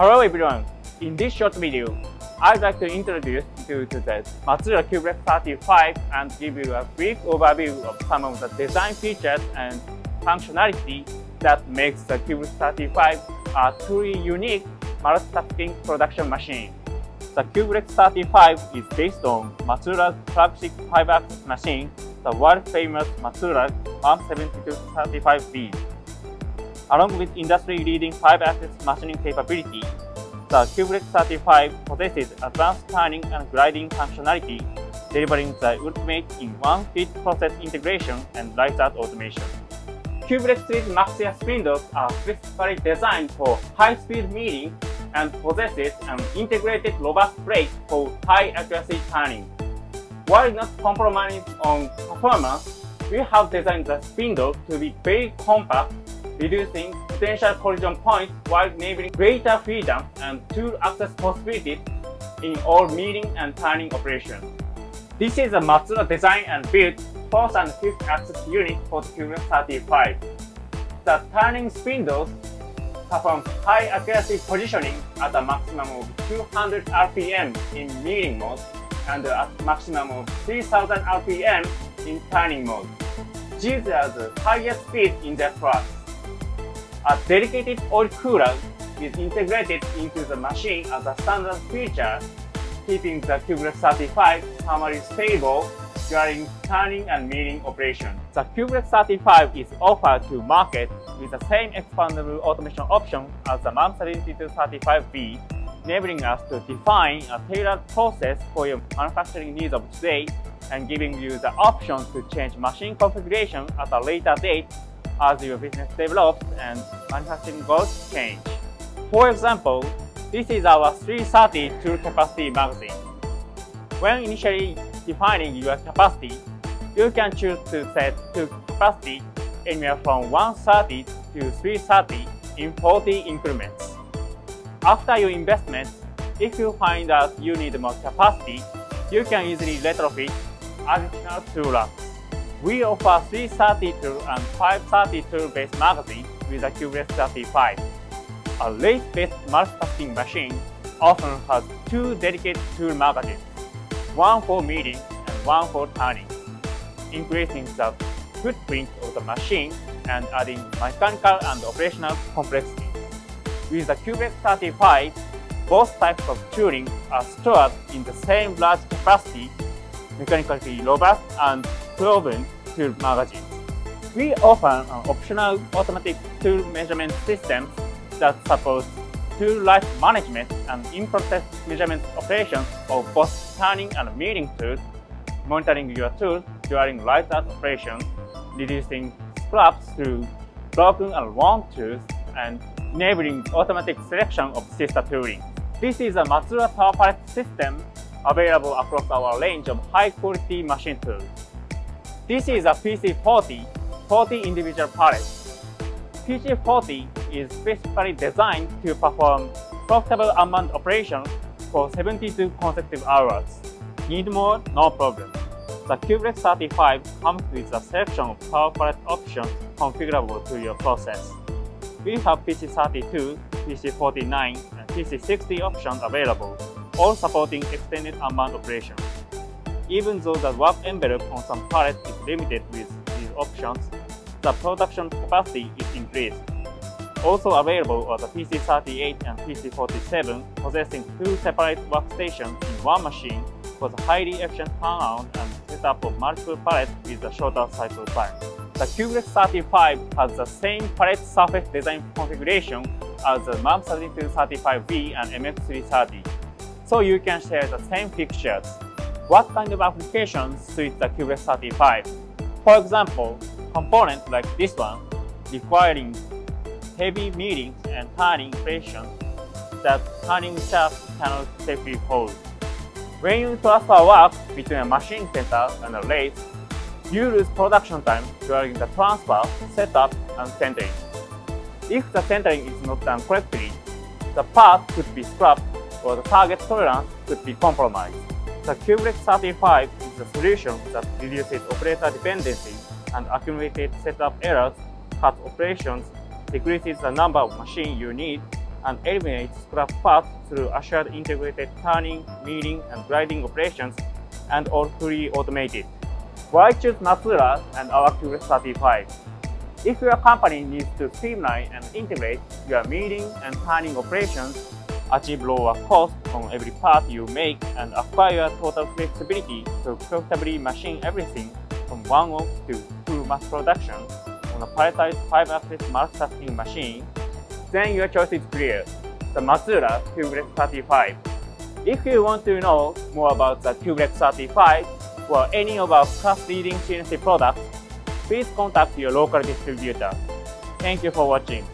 Hello everyone! In this short video, I'd like to introduce you to the Matsuura CUBLEX 35 and give you a brief overview of some of the design features and functionality that makes the CUBLEX 35 a truly unique multitasking production machine. The CUBLEX 35 is based on Matsuura's flagship 5-axis machine, the world-famous Matsuura 17235B. Along with industry-leading 5-axis machining capability, the CUBLEX 35 possesses advanced turning and grinding functionality, delivering the ultimate in one-fit process integration and lights-out automation. CUBLEX 3's Maxia spindles are specifically designed for high-speed milling and possesses an integrated robust brake for high-accuracy turning. While not compromising on performance, we have designed the spindle to be very compact reducing potential collision points while enabling greater freedom and tool access possibilities in all milling and turning operations. This is a Matsuura design and built 4th and 5th axis unit for the CUBLEX 35. The turning spindles perform high accuracy positioning at a maximum of 200 RPM in milling mode and a maximum of 3000 RPM in turning mode. These are the highest speed in their class. A dedicated oil cooler is integrated into the machine as a standard feature, keeping the CUBLEX 35 thermally stable during turning and milling operation. The CUBLEX 35 is offered to market with the same expandable automation option as the MAM72-35V, enabling us to define a tailored process for your manufacturing needs of today and giving you the option to change machine configuration at a later date as your business develops and manufacturing goals change. For example, this is our 330 tool capacity magazine. When initially defining your capacity, you can choose to set tool capacity anywhere from 130 to 330 in 40 increments. After your investment, if you find that you need more capacity, you can easily retrofit additional tool racks. We offer 332 and 532 based magazine with a CUBLEX 35. A lathe-based multitasking machine often has two dedicated tool magazines, one for milling and one for turning, increasing the footprint of the machine and adding mechanical and operational complexity. With the CUBLEX 35, both types of tooling are stored in the same large capacity, mechanically robust and proven tool magazines. We offer an optional automatic tool measurement system that supports tool life management and in-process measurement operations of both turning and milling tools, monitoring your tools during light-out operations, reducing scraps through broken and worn tools, and enabling automatic selection of sister tooling. This is a Matsuura Power Pallet system available across our range of high-quality machine tools. This is a PC40, 40 individual pallets. PC40 is specifically designed to perform profitable unmanned operations for 72 consecutive hours. Need more? No problem. The CUBLEX 35 comes with a selection of power pallet options configurable to your process. We have PC32, PC49, and PC60 options available, all supporting extended unmanned operations. Even though the work envelope on some pallets is limited with these options, the production capacity is increased. Also available are the PC38 and PC47 possessing two separate workstations in one machine for the highly efficient turnaround and setup of multiple pallets with a shorter cycle time. The CUBLEX 35 has the same pallet surface design configuration as the MAM 3235B and MX330, so you can share the same fixtures what kind of applications suit the CUBLEX 35. For example, components like this one requiring heavy milling and turning operations that turning shaft cannot safely hold. When you transfer work between a machine center and a lathe, you lose production time during the transfer, setup, and centering. If the centering is not done correctly, the part could be scrapped or the target tolerance could be compromised. The CUBLEX 35 is a solution that reduces operator dependency and accumulated setup errors, cuts operations, decreases the number of machines you need, and eliminates scrap parts through assured integrated turning, milling, and grinding operations, and all fully automated. Why choose Matsuura and our CUBLEX 35? If your company needs to streamline and integrate your milling and turning operations, achieve lower cost on every part you make, and acquire total flexibility to profitably machine everything from one-off to full mass production on a palletized 5-axis multitasking machine, then your choice is clear, the Matsuura CUBLEX 35. If you want to know more about the CUBLEX 35 or any of our class-leading CNC products, please contact your local distributor. Thank you for watching.